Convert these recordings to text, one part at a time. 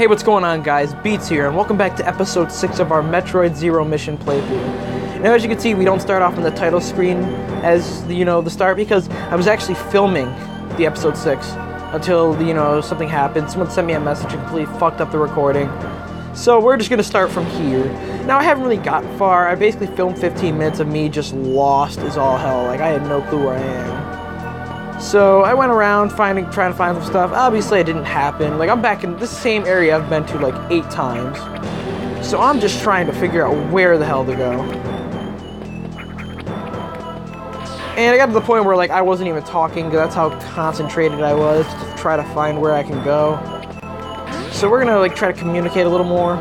Hey, what's going on, guys? Beats here, and welcome back to episode 6 of our Metroid Zero mission playthrough. Now, as you can see, we don't start off on the title screen as, you know, the start because I was actually filming the episode 6 until, you know, something happened. Someone sent me a message and completely fucked up the recording. So we're just gonna start from here. Now, I haven't really gotten far. I basically filmed 15 minutes of me just lost as all hell. Like, I had no clue where I am. So I went around finding, trying to find some stuff. Obviously, it didn't happen. Like I'm back in this same area I've been to like eight times. So I'm just trying to figure out where the hell to go. And I got to the point where like I wasn't even talking. Because that's how concentrated I was to try to find where I can go. So we're gonna like try to communicate a little more.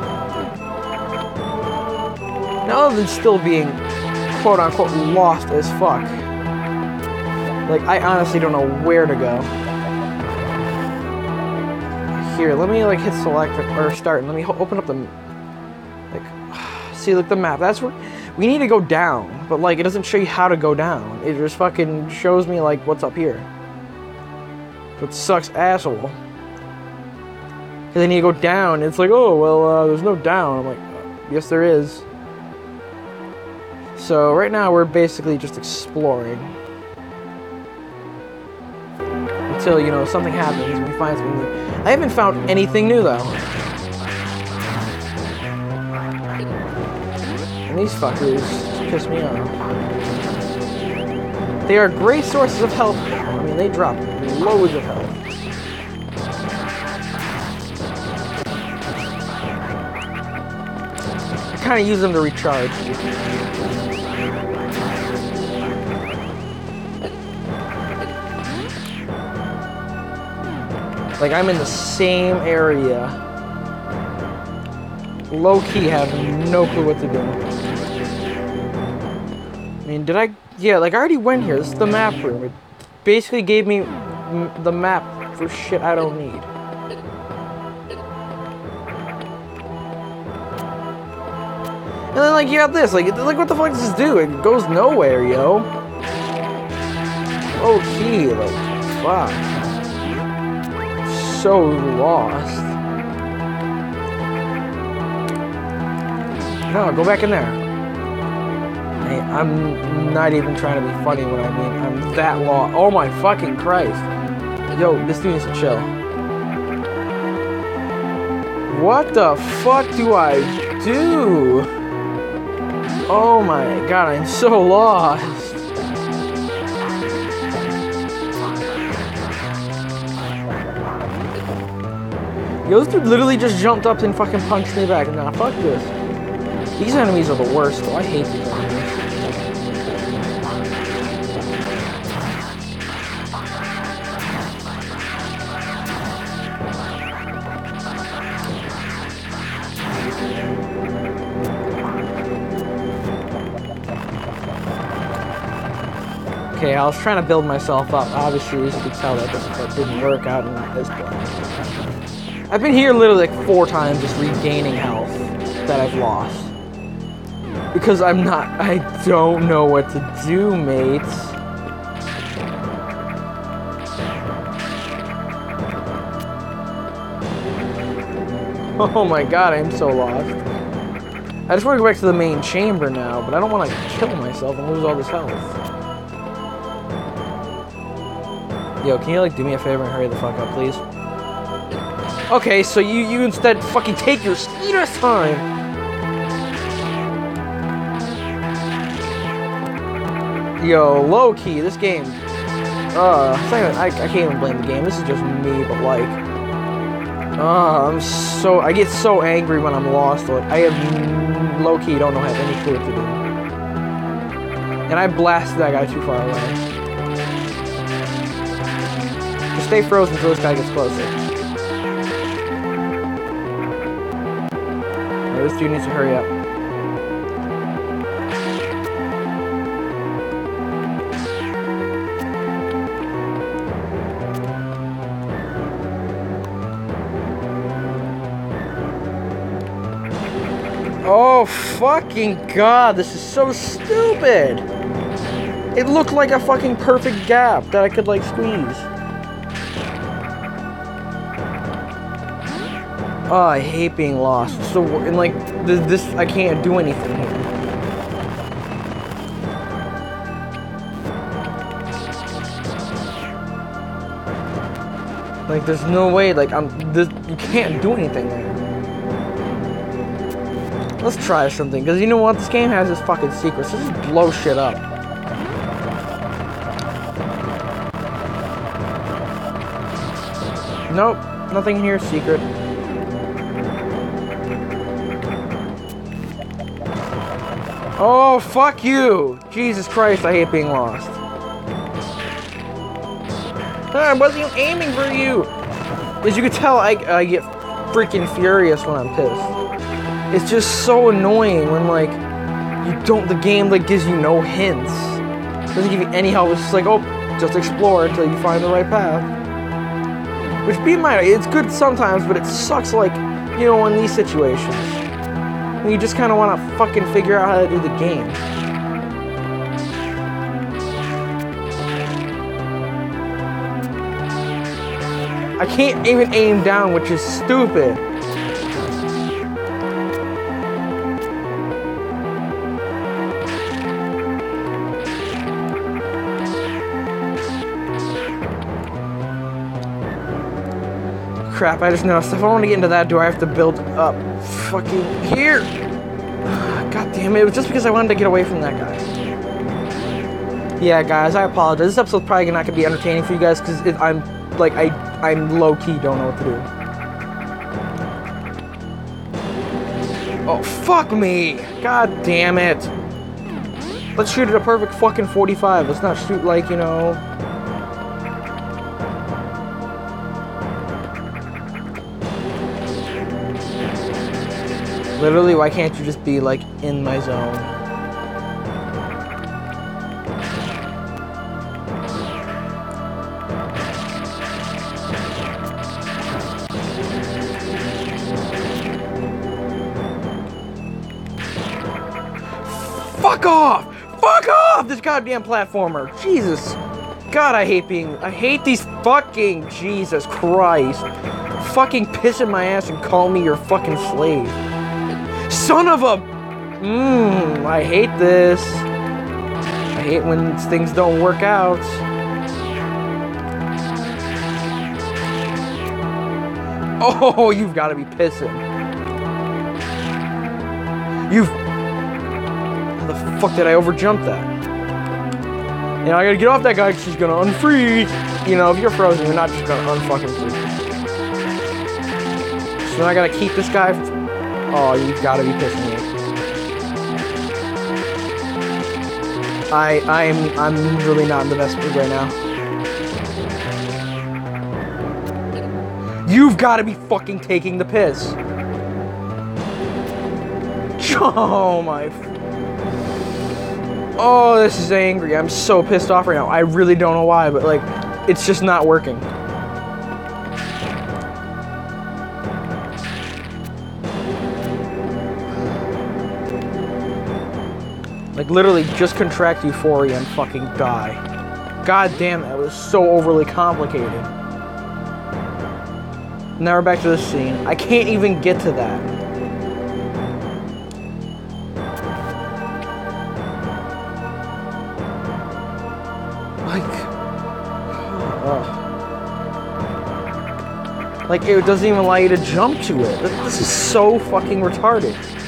Now, other than still being quote unquote lost as fuck. Like, I honestly don't know where to go. Here, let me, like, hit select or start, and let me open up the, like, see, like, the map. That's where, we need to go down, but, like, it doesn't show you how to go down. It just fucking shows me, like, what's up here. It sucks asshole. I need to go down, it's like, oh, well, uh, there's no down. I'm like, yes, there is. So, right now, we're basically just exploring until, you know, something happens and we find something new. I haven't found anything new, though. And these fuckers piss me off. They are great sources of health. I mean, they drop loads of health. I kind of use them to recharge. Like I'm in the same area. Low key have no clue what to do. I mean, did I? Yeah, like I already went here. This is the map room. It basically gave me the map for shit I don't need. And then like you got this, like like what the fuck does this do? It goes nowhere, yo. Oh key, like fuck so lost. No, go back in there. Hey, I'm not even trying to be funny when I mean I'm that lost. Oh my fucking Christ. Yo, this dude needs to chill. What the fuck do I do? Oh my god, I'm so lost. Yo, this dude literally just jumped up and fucking punched me back. Nah, fuck this. These enemies are the worst, though. I hate these enemies. Okay, I was trying to build myself up. Obviously, as you can tell, that, that didn't work out in this point. I've been here literally like four times just regaining health that I've lost. Because I'm not, I don't know what to do, mates. Oh my god, I'm so lost. I just want to go back to the main chamber now, but I don't want to kill myself and lose all this health. Yo, can you like do me a favor and hurry the fuck up, please? Okay, so you, you instead fucking take your sweetest time. Yo, low key, this game. Uh, I, I can't even blame the game. This is just me, but like, uh, I'm so I get so angry when I'm lost. Like, I have low key don't know have any clue what to do, and I blasted that guy too far away. Just stay frozen until this guy gets closer. This dude needs to hurry up. Oh, fucking god, this is so stupid! It looked like a fucking perfect gap that I could, like, squeeze. Oh, I hate being lost. So and like this, I can't do anything here. Like there's no way. Like I'm. This, you can't do anything. Let's try something, because you know what? This game has its fucking secrets. Let's just blow shit up. Nope, nothing here secret. Oh, fuck you! Jesus Christ, I hate being lost. I wasn't even aiming for you! As you can tell, I, I get freaking furious when I'm pissed. It's just so annoying when, like, you don't, the game, like, gives you no hints. Doesn't give you any help, it's just like, oh, just explore until you find the right path. Which, be my, it's good sometimes, but it sucks, like, you know, in these situations. When you just kind of want to fucking figure out how to do the game. I can't even aim down, which is stupid. Crap, I just noticed. If I want to get into that, do I have to build up fucking here? God damn it, it was just because I wanted to get away from that guy. Yeah, guys, I apologize. This episode's probably not to be entertaining for you guys because I'm, like, I, I'm low-key don't know what to do. Oh, fuck me! God damn it! Let's shoot at a perfect fucking 45. Let's not shoot like, you know... Literally, why can't you just be, like, in my zone? Fuck off! Fuck off! This goddamn platformer. Jesus. God, I hate being. I hate these fucking. Jesus Christ. Fucking piss in my ass and call me your fucking slave. Son of a. Mmm, I hate this. I hate when things don't work out. Oh, you've got to be pissing. You've. How the fuck did I overjump that? You know, I gotta get off that guy because he's gonna unfree. You know, if you're frozen, you're not just gonna unfucking free. So I gotta keep this guy. Oh, you've gotta be pissing me. I, I'm, I'm really not in the best mood right now. You've got to be fucking taking the piss. Oh my. Oh, this is angry. I'm so pissed off right now. I really don't know why, but like, it's just not working. Like, literally, just contract euphoria and fucking die. God damn, that was so overly complicated. Now we're back to this scene. I can't even get to that. Like, it doesn't even allow you to jump to it. This is so fucking retarded.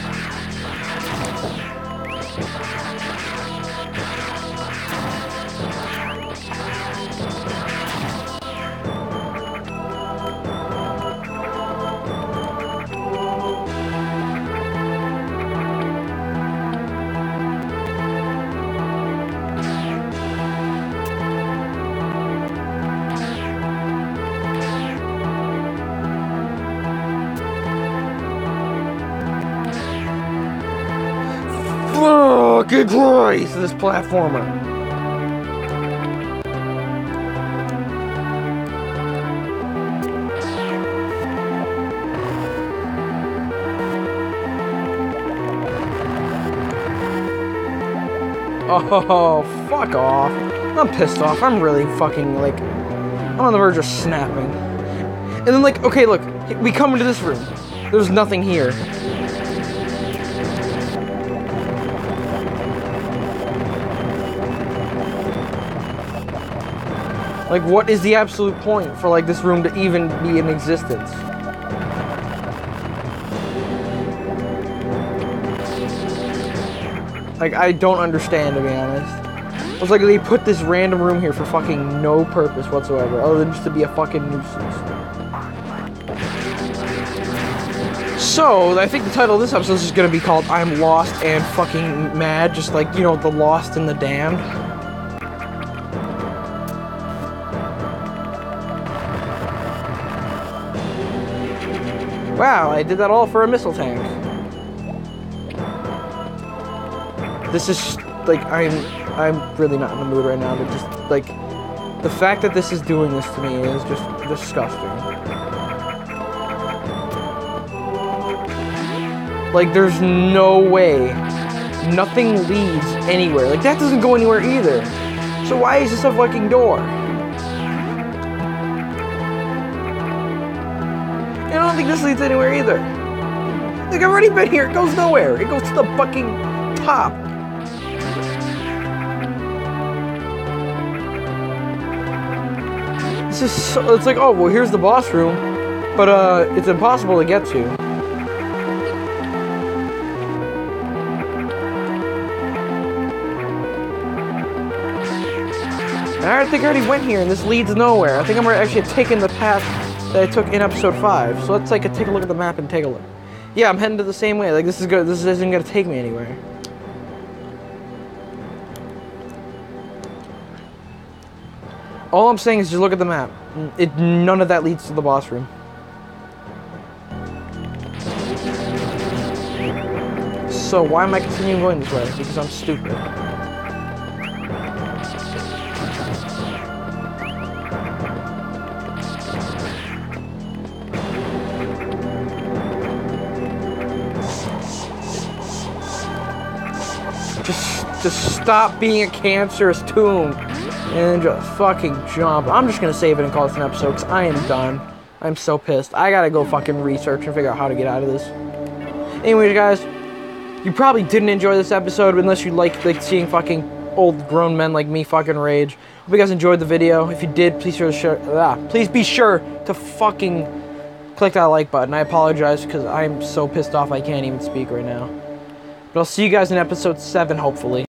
Fucking Christ, this platformer. Oh, fuck off. I'm pissed off. I'm really fucking, like, I'm on the verge of snapping. And then, like, okay, look, we come into this room. There's nothing here. Like, what is the absolute point for, like, this room to even be in existence? Like, I don't understand, to be honest. It's like they put this random room here for fucking no purpose whatsoever, other than just to be a fucking nuisance. So, I think the title of this episode is just gonna be called I'm Lost and Fucking Mad, just like, you know, the Lost and the Damned. Wow, I did that all for a missile tank. This is like I'm I'm really not in the mood right now, but just like the fact that this is doing this to me is just disgusting. Like there's no way nothing leads anywhere. Like that doesn't go anywhere either. So why is this a fucking door? I don't think this leads anywhere either. Like I've already been here. It goes nowhere. It goes to the fucking top. This is so, it's like, oh, well, here's the boss room, but uh, it's impossible to get to. I think I already went here, and this leads nowhere. I think I'm actually taking the path that I took in episode five. So let's like take a look at the map and take a look. Yeah, I'm heading to the same way. Like this is good. This isn't gonna take me anywhere. All I'm saying is just look at the map. It none of that leads to the boss room. So why am I continuing going this way? Because I'm stupid. Just, stop being a cancerous tomb and just fucking jump. I'm just gonna save it and call this an episode because I am done. I'm so pissed. I gotta go fucking research and figure out how to get out of this. Anyways, guys, you probably didn't enjoy this episode unless you like like seeing fucking old grown men like me fucking rage. Hope you guys enjoyed the video. If you did, please sure share, ah, please be sure to fucking click that like button. I apologize because I'm so pissed off I can't even speak right now. But I'll see you guys in episode 7, hopefully.